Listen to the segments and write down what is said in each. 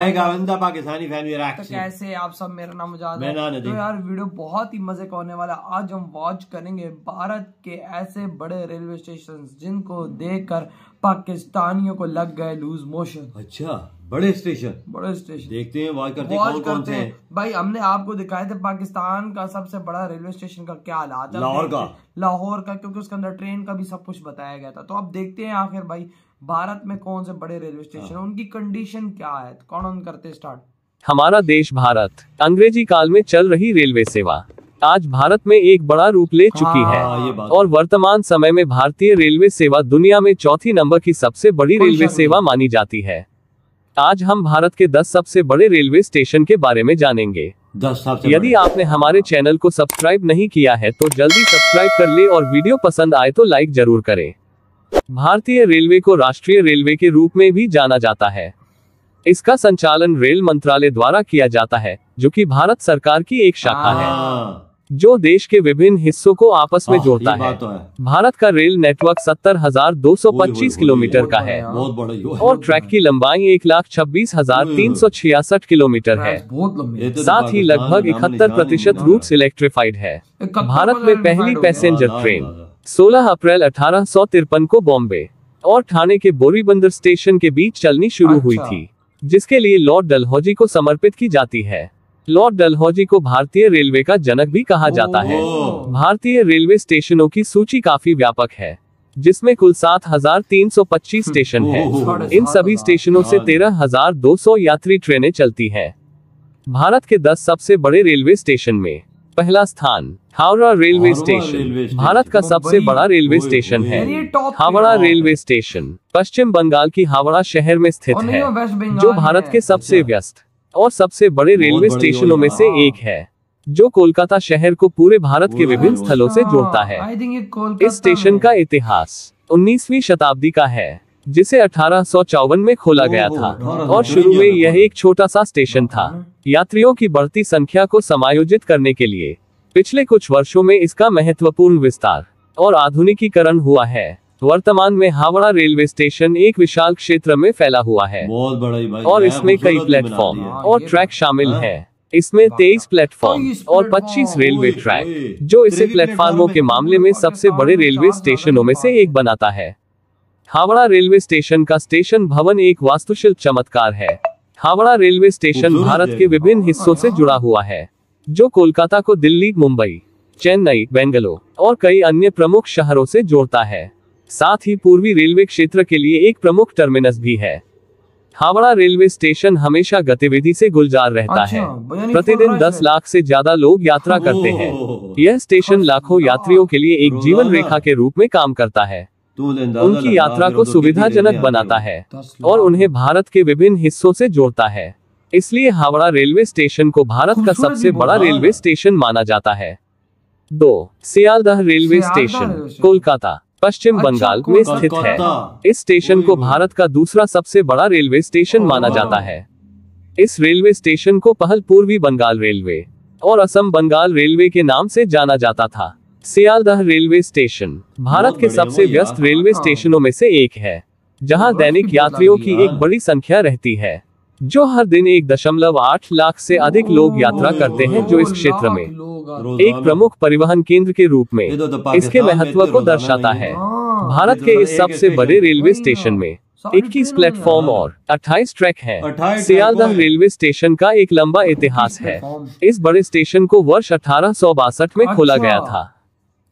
गाविंदा Pakistani fan तो कैसे आप सब? मेरा नाम मुजाद मैं तो यार वीडियो बहुत ही मज़े का होने वाला आज हम वॉच करेंगे भारत के ऐसे बड़े रेलवे स्टेशन जिनको देखकर पाकिस्तानियों को लग गए लूज मोशन अच्छा। बड़े स्टेशन। बड़े स्टेशन। देखते हैं वॉच करते हैं वॉच कौन कौन से हैं। भाई हमने आपको दिखाए थे पाकिस्तान का सबसे बड़ा रेलवे स्टेशन का क्या हालात है। लाहौर का। लाहौर का क्योंकि उसके अंदर ट्रेन का भी सब कुछ बताया गया था। तो अब देखते हैं आखिर भाई भारत में कौन से बड़े रेलवे स्टेशन हाँ। है। उनकी कंडीशन क्या है कौन ऑन करते स्टार्ट हमारा देश भारत अंग्रेज़ी काल में चल रही रेलवे सेवा। आज भारत में एक बड़ा रूप ले चुकी है। हाँ, और वर्तमान समय में भारतीय रेलवे सेवा दुनिया में चौथी नंबर की सबसे बड़ी रेलवे? सेवा मानी जाती है। आज हम भारत के 10 सबसे बड़े रेलवे स्टेशन के बारे में जानेंगे। दस सबसे यदि आपने हमारे चैनल को सब्सक्राइब नहीं किया है तो जल्दी सब्सक्राइब कर ले और वीडियो पसंद आए तो लाइक ज़रूर करें। भारतीय रेलवे को राष्ट्रीय रेलवे के रूप में भी जाना जाता है। इसका संचालन रेल मंत्रालय द्वारा किया जाता है जो कि भारत सरकार की एक शाखा है। हाँ, जो देश के विभिन्न हिस्सों को आपस में जोड़ता है। तो है। भारत का रेल नेटवर्क सत्तर हज़ार दो सौ पच्चीस किलोमीटर का है। बहुत बड़ा और ट्रैक की लंबाई एक लाख छब्बीस हज़ार तीन सौ छियासठ किलोमीटर है। साथ ही लगभग इकहत्तर प्रतिशत रूट रूट्स इलेक्ट्रिफाइड है। भारत में पहली। पैसेंजर ट्रेन हाँ, हाँ। 16 अप्रैल अठारह सौ तिरपन को बॉम्बे और ठाणे के बोरीबंदर स्टेशन के बीच चलनी शुरू हुई अच्छा। थी जिसके लिए लॉर्ड डलहौजी को समर्पित की जाती है। लॉर्ड डलहौजी को भारतीय रेलवे का जनक भी कहा जाता है। भारतीय रेलवे स्टेशनों की सूची काफ़ी व्यापक है जिसमें कुल सात हज़ार तीन सौ पच्चीस स्टेशन है। इन सभी स्टेशनों से हाँ। तेरह हज़ार दो सौ यात्री ट्रेनें चलती हैं। भारत के दस सबसे बड़े रेलवे स्टेशन में पहला स्थान हावड़ा रेलवे स्टेशन। भारत का सबसे बड़ा रेलवे स्टेशन है। हावड़ा रेलवे स्टेशन पश्चिम बंगाल की हावड़ा शहर में स्थित है जो भारत के सबसे अच्छा। व्यस्त। और सबसे बड़े रेलवे स्टेशनों में से एक है जो कोलकाता शहर को पूरे भारत के विभिन्न स्थलों से जोड़ता है। इस स्टेशन का इतिहास 19वीं शताब्दी का है जिसे अठारह सौ चौवन में खोला गया था और शुरू में में यह एक छोटा सा स्टेशन था। यात्रियों की बढ़ती संख्या को समायोजित करने के लिए पिछले कुछ वर्षों में इसका महत्वपूर्ण विस्तार और आधुनिकीकरण हुआ है। वर्तमान में हावड़ा रेलवे स्टेशन एक विशाल क्षेत्र में फैला हुआ है। बहुत बड़ा ही भाई और इसमें कई प्लेटफॉर्म और ट्रैक शामिल है। इसमें तेईस प्लेटफॉर्म और 25 रेलवे ट्रैक जो इसे प्लेटफार्मों के मामले में सबसे बड़े रेलवे स्टेशनों में से एक बनाता है। हावड़ा रेलवे स्टेशन का स्टेशन भवन एक वास्तुशिल्प चमत्कार है। हावड़ा रेलवे स्टेशन भारत के विभिन्न हिस्सों से जुड़ा हुआ है जो कोलकाता को दिल्ली मुंबई चेन्नई बेंगलोर और कई अन्य प्रमुख शहरों से जोड़ता है। साथ ही पूर्वी रेलवे क्षेत्र के लिए एक प्रमुख टर्मिनस भी है। हावड़ा रेलवे स्टेशन हमेशा गतिविधि से गुलजार रहता अच्छा, है। प्रतिदिन full 10 लाख से ज़्यादा लोग यात्रा करते हैं। यह स्टेशन लाखों यात्रियों के लिए एक जीवन रेखा के रूप में काम करता है। उनकी यात्रा को सुविधाजनक बनाता है और उन्हें भारत के विभिन्न हिस्सों से जोड़ता है। इसलिए हावड़ा रेलवे स्टेशन को भारत का सबसे बड़ा रेलवे स्टेशन माना जाता है। दो सियालदह रेलवे स्टेशन। कोलकाता। पश्चिम अच्छा, बंगाल में स्थित है। इस स्टेशन को। भारत का दूसरा सबसे बड़ा रेलवे स्टेशन माना जाता है। इस रेलवे स्टेशन को पहल पूर्वी बंगाल रेलवे और असम बंगाल रेलवे के नाम से जाना जाता था। सियालदह रेलवे स्टेशन भारत के सबसे व्यस्त रेलवे हाँ। स्टेशनों में से एक है जहाँ दैनिक यात्रियों की एक बड़ी संख्या रहती है। जो हर दिन एक दशमलव आठ लाख से अधिक लोग यात्रा करते हैं जो इस क्षेत्र में। एक प्रमुख परिवहन केंद्र के रूप में तो- तो इसके महत्व को दर्शाता है। हाँ, भारत के तो इस सबसे बड़े रेलवे स्टेशन में सारी 21 प्लेटफॉर्म और 28 ट्रैक हैं। 28 सियालदह रेलवे स्टेशन का एक लंबा इतिहास है। इस बड़े स्टेशन को वर्ष अठारह सौ बासठ में खोला अच्छा। गया था।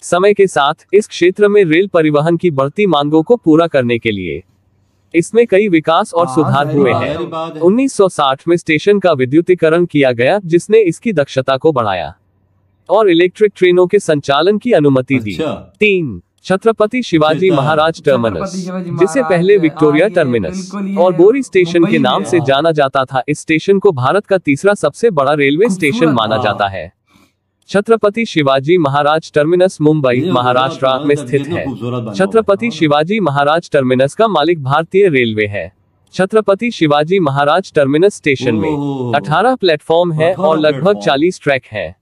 समय के साथ इस क्षेत्र में रेल परिवहन की बढ़ती मांगों को पूरा करने के लिए इसमें कई विकास और हाँ, सुधार हुए हैं। है। सारी बात 1960 में स्टेशन का विद्युतीकरण किया गया जिसने इसकी दक्षता को बढ़ाया और इलेक्ट्रिक ट्रेनों के संचालन की अनुमति दी। अच्छा। तीन छत्रपति शिवाजी तो- महाराज टर्मिनस जिसे पहले विक्टोरिया टर्मिनस और बोरी स्टेशन के नाम से जाना जाता था। इस स्टेशन को भारत का तीसरा सबसे बड़ा रेलवे स्टेशन माना हाँ। जाता है। छत्रपति शिवाजी महाराज टर्मिनस मुंबई महाराष्ट्र में स्थित है। हुआ छत्रपति शिवाजी महाराज टर्मिनस का मालिक भारतीय रेलवे है। छत्रपति शिवाजी महाराज टर्मिनस स्टेशन में ओह। 18 प्लेटफॉर्म है और लगभग प्लेटफॉर्म। 40 ट्रैक है।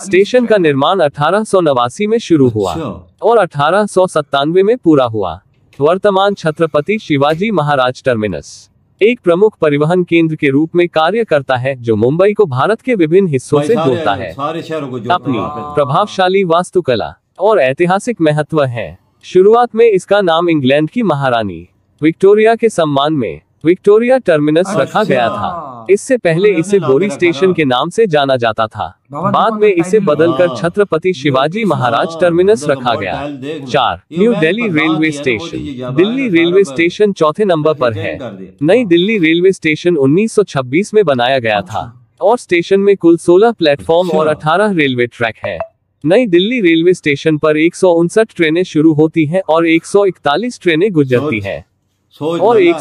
स्टेशन का निर्माण अठारह सौ नवासी में शुरू हुआ अच्छा। और अठारह सौ सत्तानवे में पूरा हुआ। वर्तमान छत्रपति शिवाजी महाराज टर्मिनस। एक प्रमुख परिवहन केंद्र के रूप में कार्य करता है जो मुंबई को भारत के विभिन्न हिस्सों से जोड़ता है सारे शहरों को अपनी। प्रभावशाली वास्तुकला और ऐतिहासिक महत्व है शुरुआत में इसका नाम इंग्लैंड की महारानी विक्टोरिया के सम्मान में विक्टोरिया टर्मिनस अच्छा। रखा गया था। इससे पहले इसे बोरी स्टेशन के नाम से जाना जाता था। बाद में इसे बदलकर हाँ। छत्रपति शिवाजी महाराज हाँ, टर्मिनस रखा गया। चार न्यू दिल्ली रेलवे है स्टेशन। दिल्ली रेलवे स्टेशन चौथे नंबर पर है। नई दिल्ली रेलवे स्टेशन 1926 में बनाया गया था और स्टेशन में कुल 16 प्लेटफॉर्म और अच्छा। 18 रेलवे ट्रैक है। नई दिल्ली रेलवे स्टेशन पर एक सौ उनसठ ट्रेनें शुरू होती हैं और 141 ट्रेनें गुजरती हैं। और एक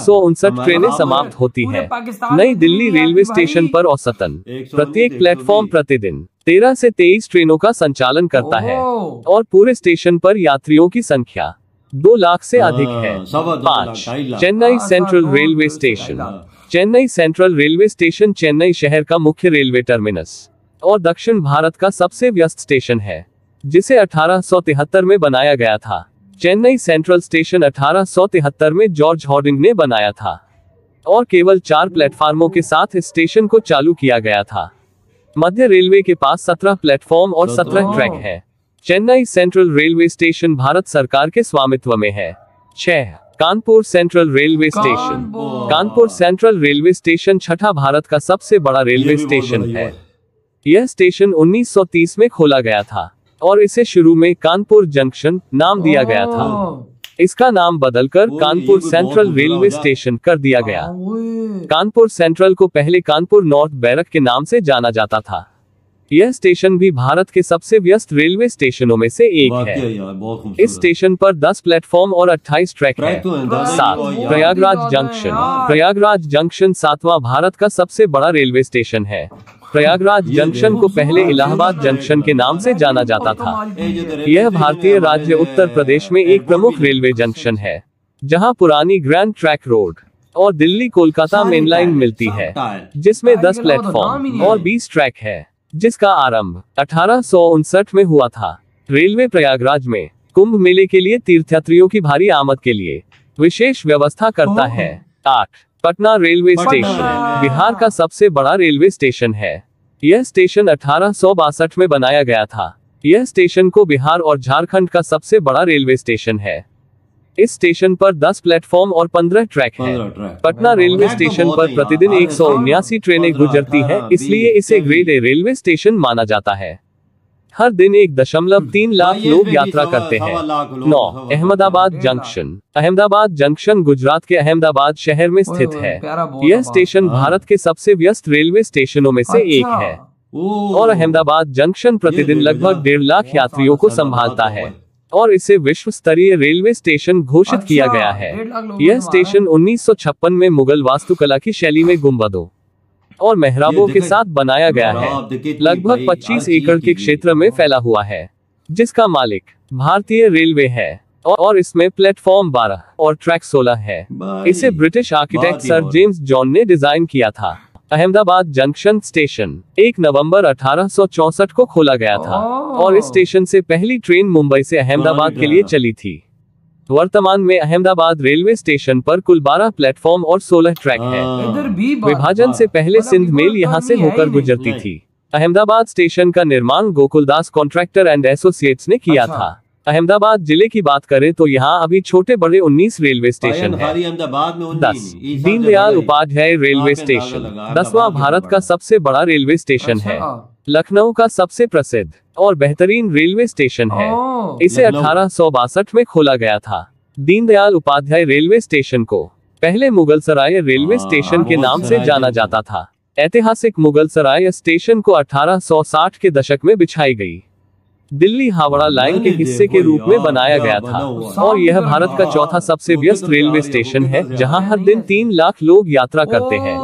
ट्रेनें समाप्त होती हैं। नई दिल्ली रेलवे स्टेशन पर औसतन। प्रत्येक प्लेटफॉर्म प्रतिदिन 13 से 23 ट्रेनों का संचालन करता है और पूरे स्टेशन पर यात्रियों की संख्या दो लाख से हाँ, अधिक है। पाँच चेन्नई हाँ, central railway station. Chennai central railway station Chennai शहर का मुख्य रेलवे टर्मिनस और दक्षिण भारत का सबसे व्यस्त स्टेशन है जिसे 1873 में बनाया गया था। चेन्नई सेंट्रल स्टेशन 1873 में जॉर्ज हॉर्डिंग ने बनाया था और केवल चार प्लेटफार्मों के साथ इस स्टेशन को चालू किया गया था। मध्य रेलवे के पास 17 प्लेटफॉर्म और सत्रह। ट्रैक है। Chennai central railway station Bharat सरकार के स्वामित्व में है। छह। Kanpur central railway station. Kanpur. Kanpur central railway station छठा भारत का सबसे बड़ा रेलवे स्टेशन है यह स्टेशन 1930 में खोला गया था। और इसे शुरू में कानपुर जंक्शन नाम दिया गया था। इसका नाम बदलकर कानपुर सेंट्रल रेलवे स्टेशन कर दिया गया। कानपुर सेंट्रल को पहले कानपुर नॉर्थ बैरक के नाम से जाना जाता था। यह स्टेशन भी भारत के सबसे व्यस्त रेलवे स्टेशनों में से एक है। यार बहुत खूबसूरत। इस स्टेशन पर 10 प्लेटफॉर्म और 28 ट्रैक है। तो है, सात प्रयागराज जंक्शन। प्रयागराज जंक्शन सातवां भारत का सबसे बड़ा रेलवे स्टेशन है। प्रयागराज जंक्शन को पहले इलाहाबाद जंक्शन के नाम से जाना जाता था। रेलवे यह भारतीय राज्य उत्तर प्रदेश में एक प्रमुख रेलवे जंक्शन है जहाँ पुरानी ग्रैंड ट्रैक रोड और दिल्ली कोलकाता मेन लाइन मिलती है। जिसमें 10 के अलावा तो नाम ही प्लेटफॉर्म और है। 20 ट्रैक है। जिसका आरंभ अठारह सौ उनसठ में हुआ था। रेलवे प्रयागराज में कुंभ मेले के लिए तीर्थयात्रियों की भारी आमद के लिए विशेष व्यवस्था करता है। आठ पटना रेलवे स्टेशन बिहार का सबसे बड़ा रेलवे स्टेशन है। यह स्टेशन अठारह सौ बासठ में बनाया गया था। यह स्टेशन को बिहार और झारखंड का सबसे बड़ा रेलवे स्टेशन है। इस स्टेशन पर 10 प्लेटफॉर्म और 15 ट्रैक है। 15 ट्रैक। पटना रेलवे तो स्टेशन पर प्रतिदिन एक सौ उन्यासी ट्रेनें 15, गुजरती हैं 18, इसलिए इसे ग्रेड ए रेलवे स्टेशन माना जाता है। हर दिन एक दशमलव तीन लाख लोग यात्रा करते हैं। नौ अहमदाबाद जंक्शन। अहमदाबाद जंक्शन गुजरात के अहमदाबाद शहर में स्थित है। यह स्टेशन हाँ। भारत के सबसे व्यस्त रेलवे स्टेशनों में से एक अच्छा। है। और अहमदाबाद जंक्शन प्रतिदिन लगभग डेढ़ लाख यात्रियों को संभालता है। है। और इसे विश्व स्तरीय रेलवे स्टेशन घोषित किया अच्छा, गया है। यह स्टेशन 1956 में मुगल वास्तुकला की शैली में गुम्बदों और मेहराबों के साथ बनाया गया है। लगभग भाई, 25 एकड़ के क्षेत्र में फैला हुआ है जिसका मालिक भारतीय रेलवे है और, और इसमें प्लेटफॉर्म 12 और ट्रैक 16 है। इसे British architect sir James John ने डिज़ाइन किया था। अहमदाबाद जंक्शन स्टेशन 1 नवंबर 1864 को खोला गया था और इस स्टेशन से पहली ट्रेन मुंबई से अहमदाबाद के लिए चली थी। वर्तमान में अहमदाबाद रेलवे स्टेशन पर कुल 12 प्लेटफॉर्म और 16 ट्रैक है। हाँ। विभाजन से पहले मतलब सिंध मेल यहाँ से होकर गुजरती थी। अहमदाबाद स्टेशन का निर्माण गोकुलदास कॉन्ट्रैक्टर एंड एसोसिएट्स ने किया अच्छा। था। अहमदाबाद ज़िले की बात करें तो यहाँ अभी छोटे बड़े 19 रेलवे स्टेशन है। अहमदाबाद में दस दीनदयाल उपाध्याय रेलवे स्टेशन दसवां भारत का सबसे बड़ा रेलवे स्टेशन है। अच्छा। लखनऊ का सबसे प्रसिद्ध और बेहतरीन रेलवे स्टेशन है। इसे। अठारह में खोला गया था। दीनदयाल उपाध्याय रेलवे स्टेशन को पहले मुगल सराय रेलवे हाँ, स्टेशन के नाम से जाना जाता था। ऐतिहासिक मुगल सराय स्टेशन को 1860 के दशक में बिछाई गई। दिल्ली हावड़ा लाइन के हिस्से के रूप में बनाया गया था। और यह भारत का चौथा सबसे व्यस्त रेलवे जा रही है, स्टेशन है। जहाँ हर दिन तीन लाख लोग यात्रा करते हैं।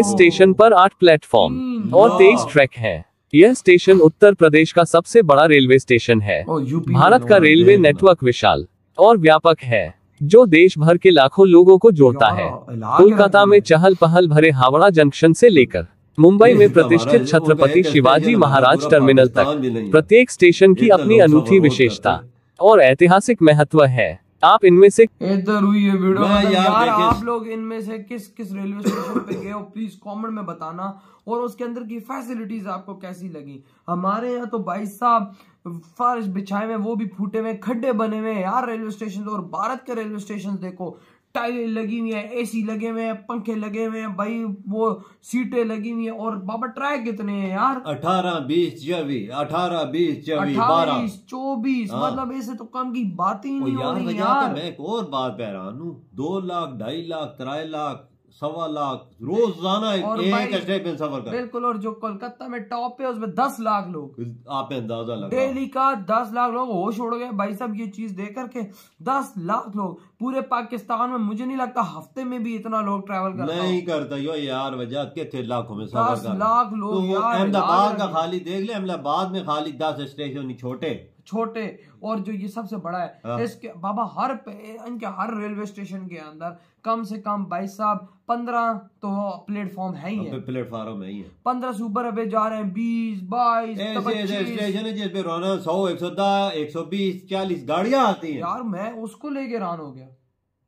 इस स्टेशन पर आठ प्लेटफॉर्म और लाख। तेईस ट्रैक हैं। यह स्टेशन उत्तर प्रदेश का सबसे बड़ा रेलवे स्टेशन है। भारत का रेलवे नेटवर्क विशाल और व्यापक है जो देश भर के लाखों लोगों को जोड़ता है। कोलकाता में चहल पहल भरे हावड़ा जंक्शन से लेकर मुंबई में प्रतिष्ठित छत्रपति शिवाजी महाराज टर्मिनल तक। प्रत्येक स्टेशन की अपनी अनूठी विशेषता और ऐतिहासिक महत्व है। आप इनमें से इधर हुई है वीडियो मैं यार यार आप लोग इनमें से किस किस रेलवे स्टेशन पे गए हो? प्लीज़ कमेंट में बताना। और उसके अंदर की फैसिलिटीज़ आपको कैसी लगी? हमारे यहाँ तो भाई साहब फर्श बिछाए हुए वो भी फूटे हुए खड्डे बने हुए यार रेलवे स्टेशन और भारत के रेलवे स्टेशन देखो। टाइलें लगी हुई है एसी लगे हुए हैं पंखे लगे हुए हैं भाई वो सीटें लगी हुई है और बाबा ट्राय कितने हैं यार? अठारह बीस चौबीस अठारह बीस चौबीस चौबीस हाँ। मतलब ऐसे तो कम की बात ही नहीं हो यार रही यार तो मैं एक और बात कह रहा हूँ दो लाख ढाई लाख त्राई लाख सवा लाख रोज़ाना एक, में सफ़र कर बिल्कुल और जो कोलकाता में टॉप है उसमें दस लाख लोग। आप अंदाज़ा लगा डेली का दस लाख लोग होश उड़ गए भाई साहब ये चीज़ देख करके दस लाख लोग। पूरे पाकिस्तान में मुझे नहीं लगता हफ़्ते में भी इतना लोग ट्रैवल कर नहीं करता यो यार वजह के थे लाखों में सफ़र कर लाख लोग तो अहमदाबाद का खाली देख ले अहमदाबाद में खाली दस स्टेशन छोटे। छोटे और जो ये सबसे बड़ा है हाँ। इसके बाबा हर इनके हर रेलवे स्टेशन के अंदर कम से कम भाई साहब पंद्रह तो प्लेटफॉर्म है ही है। प्लेटफॉर्म है ही है। पंद्रह से ऊपर अभी जा रहे हैं बीस बाईस स्टेशन है जिसपे रोना सौ एक सौ दस एक सौ बीस चालीस गाड़ियाँ आती है। यार मैं उसको लेके रान हो गया।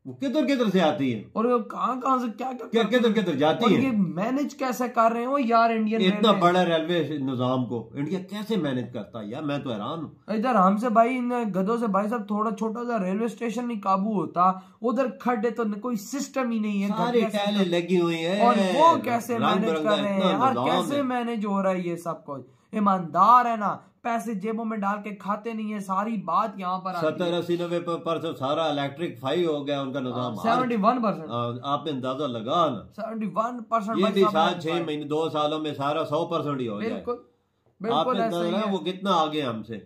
वो किधर किधर से आती हैं? और कहाँ कहाँ से क्या क्या क्या किधर किधर जाती ये हैं? मैनेज कैसे कर रहे हो यार इंडियन इतना बड़ा रेलवे निज़ाम को इंडिया कैसे मैनेज करता है? यार मैं तो हैरान हूँ। इधर हमसे भाई इन गधों से भाई साहब थोड़ा छोटा सा रेलवे स्टेशन नहीं काबू होता। उधर खड्डे तो कोई सिस्टम ही नहीं है। सारी टाइलें लगी हुई है। और वो कैसे मैनेज कर रहे हैं? यार कैसे मैनेज हो रहा है ये सब कुछ? ईमानदार है ना। पैसे जेबों में डाल के खाते नहीं है। सारी बात यहाँ पर सत्तर अस्सी नब्बे परसेंट सारा इलेक्ट्रिक फाई हो गया उनका निज़ाम सेवेंटी वन परसेंट आप आपने अंदाज़ा लगा ना। सेवेंटी वन परसेंट ये भी सात छह महीने दो सालों में सारा सौ परसेंट ही हो गया। बिल्कुल बिल्कुल वो कितना आगे हमसे।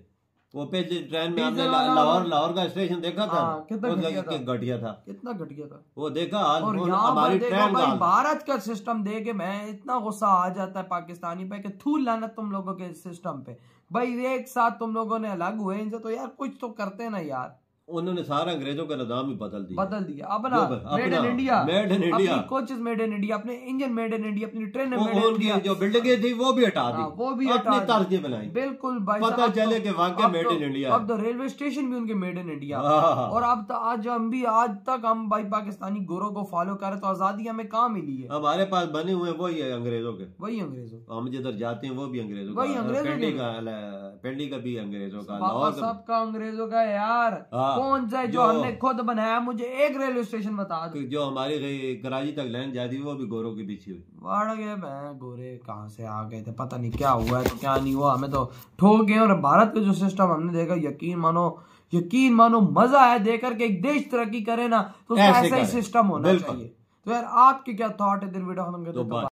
वो पे ट्रेन में हमने लाहौर लाहौर का स्टेशन देखा था? हाँ, कितना घटिया था। घटिया था। कितना घटिया था। वो देखा और हमारी ट्रेन भाई भारत का सिस्टम दे के मैं इतना गुस्सा आ जाता है पाकिस्तानी पे कि थू लाना तुम लोगों के सिस्टम पे। भाई एक साथ तुम लोगों ने अलग हुए इनसे तो यार कुछ तो करते ना यार। उन्होंने सारा अंग्रेज़ों का निज़ाम ही बदल दिया। बदल दिया। अपना made in India made in India अपनी कोचेस मेड इन इंडिया अपने इंजन मेड इन इंडिया अपनी ट्रेन मेड इन इंडिया जो बिल्डिंगें थी वो भी हटा दी। हाँ, वो भी अपनी तर्ज बनाई। बिल्कुल भाई पता अब चले तो- कि वाकई made तो- in अब तो रेलवे स्टेशन भी उनके मेड इन इंडिया। और अब तो आज हम भी आज तक हम भाई पाकिस्तानी गोरों को फॉलो करें तो आज़ादी हमें कहाँ मिली है? हमारे पास बने हुए वही है अंग्रेज़ों के। वही अंग्रेज़ों हम जिधर जाते हैं वो भी अंग्रेज़ों वही का अंग्रेज़ों पेंडी के। का ल- पेंडी का भी अंग्रेज़ों का लाहौर का साहब का अंग्रेज़ों का यार हाँ, कौन सा जो हमने खुद बनाया मुझे एक रेलवे स्टेशन बता दो। जो हमारी गई- कराची तक लाइन जाती है वो भी गोरों के पीछे हुई। वाड़ गए मैं गोरे कहाँ से आ गए थे पता नहीं क्या हुआ है तो क्या नहीं हुआ हमें तो ठोक गए और भारत का जो सिस्टम हमने देखा यकीन मानो यकीन मानो मज़ा है देख करके एक देश तरक्की करे ना तो ऐसा ही सिस्टम होना चाहिए। तो यार आपके क्या थॉट है? दिन वीडियो खत्म करते।